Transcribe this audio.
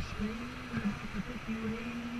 Stay, you rain.